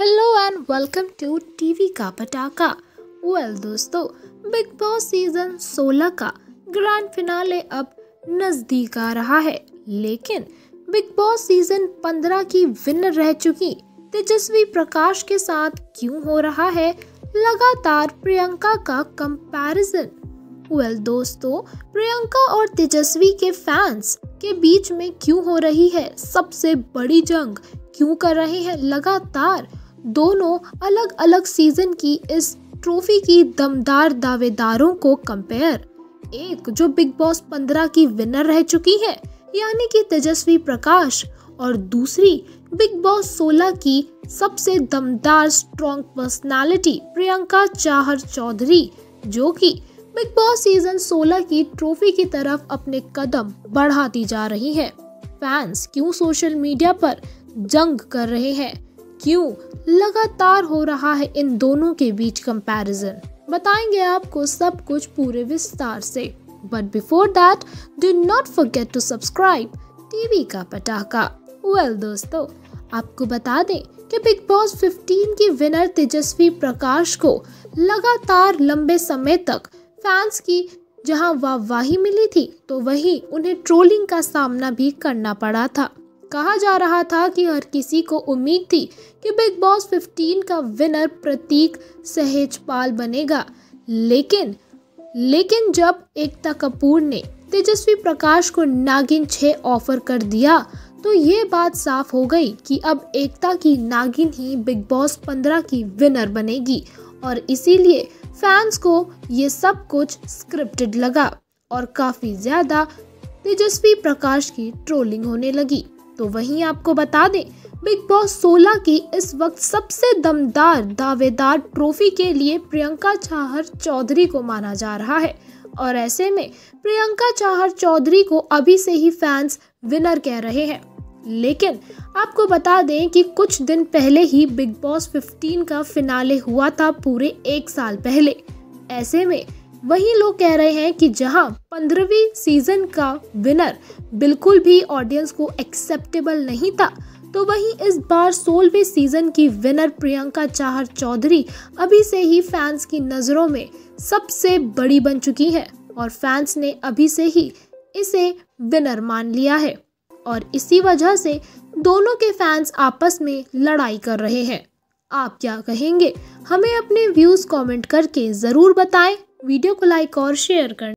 Hello and welcome to TV का पटाखा। Well दोस्तों बिग बॉस सीज़न 16 का ग्रैंड फिनाले अब नज़दीक आ रहा है। लेकिन बिग बॉस सीज़न 15 की विनर रह चुकी। तेजस्वी प्रकाश के साथ क्यों हो रहा है? लगातार प्रियंका का कंपैरिजन वेल दोस्तों, प्रियंका और तेजस्वी के फैंस के बीच में क्यों हो रही है? सबसे बड़ी जंग क्यों कर रहे हैं? लगातार दोनों अलग अलग सीज़न की इस ट्रॉफी की दमदार दावेदारों को कंपेयर एक जो बिग बॉस 15 की विनर रह चुकी है, यानी कि तेजस्वी प्रकाश, और दूसरी बिग बॉस 16 की सबसे दमदार स्ट्रॉन्ग पर्सनालिटी प्रियंका चाहर चौधरी, जो कि बिग बॉस सीज़न 16 की ट्रॉफी की तरफ़ अपने कदम बढ़ाती जा रही है। फैंस क्यों सोशल मीडिया पर जंग कर रहे हैं? क्यों लगातार हो रहा है इन दोनों के बीच कंपैरिजन बताएँगे आपको सब कुछ पूरे विस्तार से। But before that do not forget to subscribe TV का पटाखा। वेल well, दोस्तों आपको बता दें कि बिग बॉस 15 की विनर तेजस्वी प्रकाश को लगातार लंबे समय तक फैंस की जहाँ वाहवाही मिली थी तो वहीं उन्हें ट्रोलिंग का सामना भी करना पड़ा था। कहा जा रहा था कि हर किसी को उम्मीद थी कि बिग बॉस 15 का विनर प्रतीक सहेजपाल बनेगा। लेकिन लेकिन जब एकता कपूर ने तेजस्वी प्रकाश को नागिन छः ऑफ़र कर दिया तो ये बात साफ़ हो गई कि अब एकता की नागिन ही बिग बॉस 15 की विनर बनेगी और इसीलिए फैंस को ये सब कुछ स्क्रिप्टेड लगा और काफ़ी ज़्यादा तेजस्वी प्रकाश की ट्रोलिंग होने लगी। तो वहीं आपको बता दें, बिग बॉस 16 की इस वक्त सबसे दमदार दावेदार ट्रॉफी के लिए प्रियंका चाहर चौधरी को माना जा रहा है। और ऐसे में प्रियंका चाहर चौधरी को अभी से ही फैंस विनर कह रहे हैं। लेकिन आपको बता दें कि कुछ दिन पहले ही बिग बॉस 15 का फिनाले हुआ था पूरे एक साल पहले। ऐसे में वही लोग कह रहे हैं कि जहाँ पंद्रहवीं सीज़न का विनर बिल्कुल भी ऑडियंस को एक्सेप्टेबल नहीं था तो वहीं इस बार सोलहवें सीज़न की विनर प्रियंका चाहर चौधरी अभी से ही फैंस की नज़रों में सबसे बड़ी बन चुकी है और फैंस ने अभी से ही इसे विनर मान लिया है और इसी वजह से दोनों के फैंस आपस में लड़ाई कर रहे हैं। आप क्या कहेंगे? हमें अपने व्यूज़ कमेंट करके ज़रूर बताएँ। वीडियो को लाइक और शेयर कर